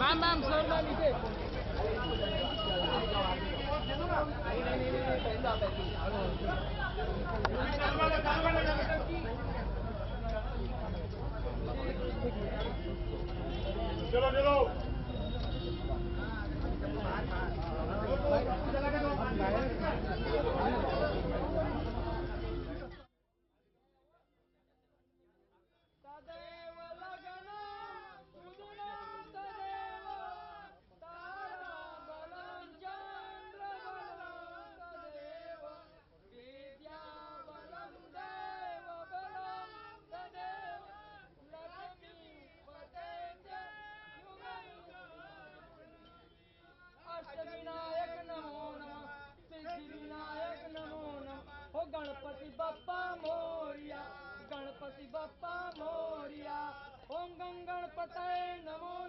Ma'am ma'am sir ma'am নিচে চলো চলো বাইরে ગંગણ પતય નમો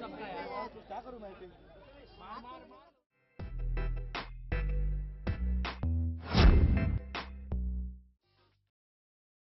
सबका यार। तो क्या करूँ मैं